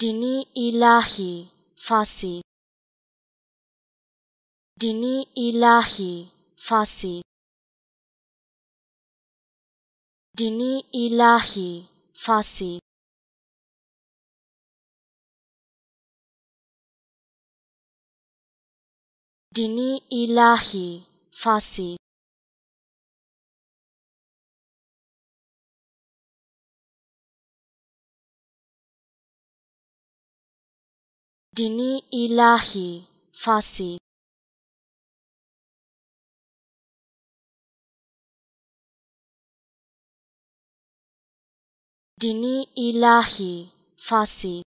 Dini ilahi fasik Dini ilahi fasik Dini ilahi fasik Dini ilahi fasik Dini ilahi fasik. Dini ilahi fasik